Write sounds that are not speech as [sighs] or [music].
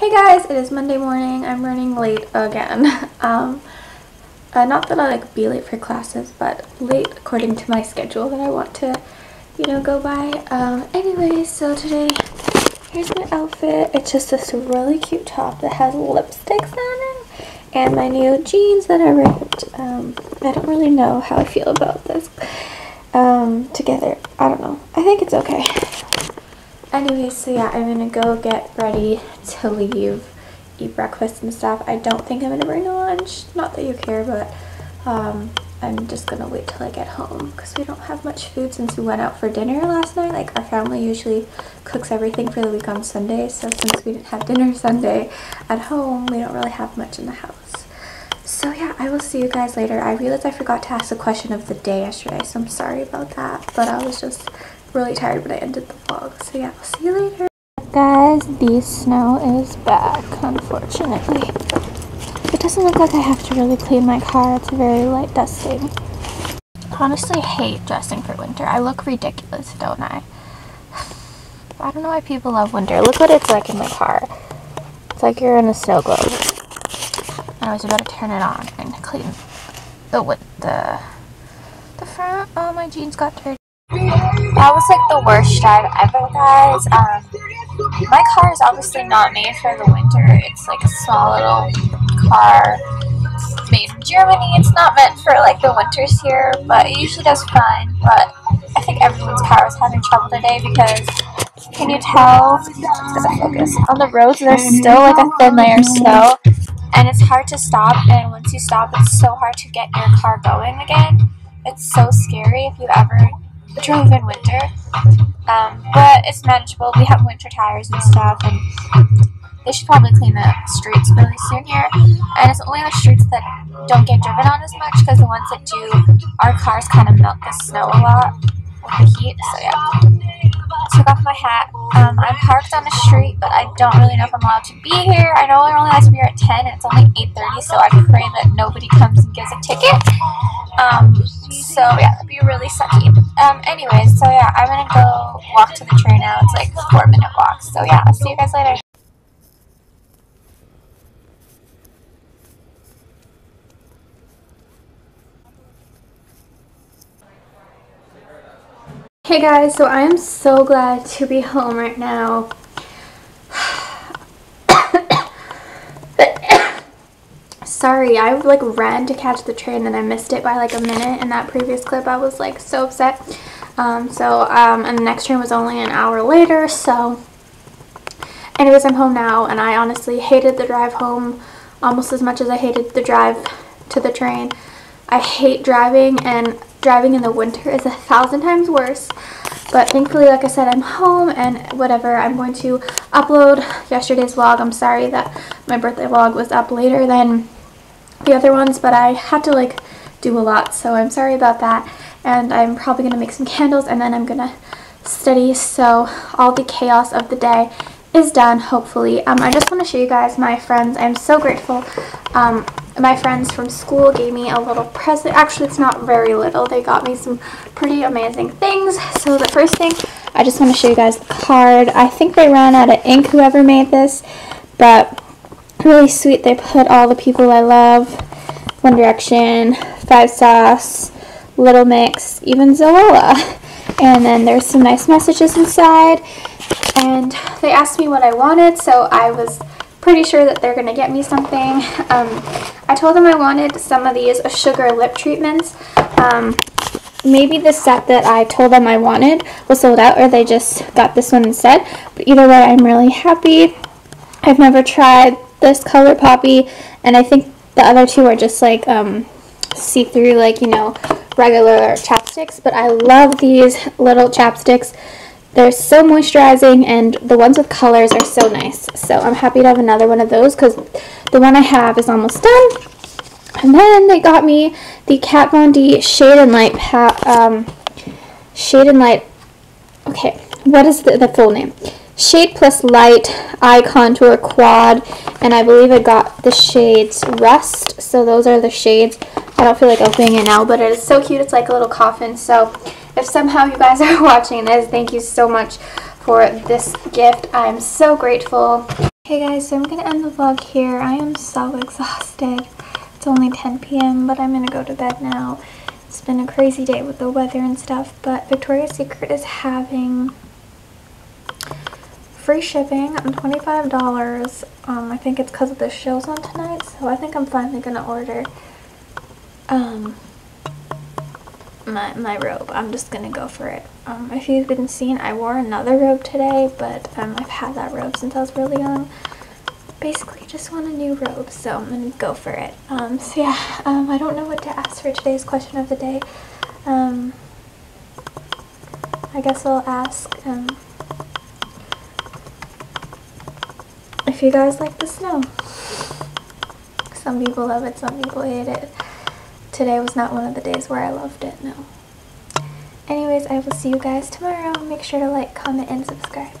Hey guys, it is Monday morning. I'm running late again. [laughs] um, uh, not that I like be late for classes, but late according to my schedule that I want to, you know, go by. Um, anyway, so today, here's my outfit. It's just this really cute top that has lipsticks on it. And my new jeans that I ripped. Um, I don't really know how I feel about this um, together. I don't know. I think it's okay. Anyway, so yeah, I'm gonna go get ready to leave, eat breakfast and stuff. I don't think I'm gonna bring a lunch. Not that you care, but um, I'm just gonna wait till I get home because we don't have much food since we went out for dinner last night. Like our family usually cooks everything for the week on Sunday, so since we didn't have dinner [laughs] Sunday at home, we don't really have much in the house. So yeah, I will see you guys later. I realized I forgot to ask the question of the day yesterday, so I'm sorry about that. But I was just really tired but I ended the vlog. So yeah, I'll see you later. Guys, the snow is back, unfortunately. It doesn't look like I have to really clean my car. It's a very light dusting. Honestly hate dressing for winter. I look ridiculous, don't I? [sighs] I don't know why people love winter. Look what it's like in my car. It's like you're in a snow globe. I was about to turn it on and clean the the the front. Oh, my jeans got dirty. That was like the worst drive ever, guys. Um, my car is obviously not made for the winter. It's like a small little car made in Germany. It's not meant for like the winters here, but it usually does fine. But I think everyone's car is having trouble today because can you tell? Does it focus? On the roads, there's still like a thin layer of snow, and it's hard to stop. And once you stop, it's so hard to get your car going again. It's so scary if you ever drove in winter. Um, but it's manageable. We have winter tires and stuff, and they should probably clean the streets really soon here. And it's only the streets that don't get driven on as much because the ones that do, our cars kind of melt the snow a lot with the heat. So yeah. Took off my hat. Um, I'm parked on the street, but I don't really know if I'm allowed to be here. I know they're only allowed to be here at 10, and it's only 8.30, so I pray that nobody comes and gives a ticket. Um, so yeah, that'd be really sucky. Um, anyways, so yeah, I'm gonna go walk to the train now. It's like a four minute walk. So yeah, I'll see you guys later. Hey guys, so I am so glad to be home right now. sorry. I like ran to catch the train and I missed it by like a minute in that previous clip. I was like so upset. Um, so, um, and the next train was only an hour later. So, anyways, I'm home now and I honestly hated the drive home almost as much as I hated the drive to the train. I hate driving and driving in the winter is a thousand times worse. But thankfully, like I said, I'm home and whatever. I'm going to upload yesterday's vlog. I'm sorry that my birthday vlog was up later than the other ones, but I had to like do a lot, so I'm sorry about that. And I'm probably going to make some [laughs] candles and then I'm going to study, so all the chaos of the day is done, hopefully. Um, I just want to show you guys my friends. I'm so grateful. Um, my friends from school gave me a little present. Actually, it's not very little. They got me some pretty amazing things. So the first thing, I just want to show you guys the card. I think they ran out of ink, whoever made this, but really sweet. They put all the people I love, One Direction, 5SOS, Little Mix, even Zoella. [laughs] And then there's some nice messages inside. And they asked me what I wanted, so I was pretty sure that they're going to get me something. [laughs] Um, I told them I wanted some of these sugar lip treatments. Um, maybe the set that I told them I wanted was sold out or they just got this one instead. But either way, I'm really happy. I've never tried this color poppy and I think the other two are just like um, see-through like you know regular chapsticks but I love these little chapsticks they're so moisturizing and the ones with colors are so nice. So I'm happy to have another one of those because the one I have is almost done. And then they got me the Kat Von D Shade and Light um, Shade and Light okay what is the, the full name? Shade Plus Light Eye Contour Quad, and I believe I got the shades Rust, so those are the shades. I don't feel like opening it now, but it is so cute. It's like a little coffin, so if somehow you guys [laughs] are watching this, thank you so much for this gift. I'm so grateful. Hey guys, so I'm gonna end the vlog here. I am so exhausted. It's only 10 p.m., but I'm gonna go to bed now. It's been a crazy day with the weather and stuff, but Victoria's Secret is having free shipping on $25. Um, I think it's because of the shows on tonight, so I think I'm finally gonna order um, my, my robe. I'm just gonna go for it. Um, if you've been seeing, I wore another robe today, but um, I've had that robe since I was really young. Basically, just want a new robe, so I'm gonna go for it. Um, so yeah, um, I don't know what to ask for today's question of the day. Um, I guess I'll ask um, if you guys like the snow. Some people love it, some people hate it. Today was not one of the days where I loved it, no. Anyways, I will see you guys tomorrow. Make sure to like, comment, and subscribe.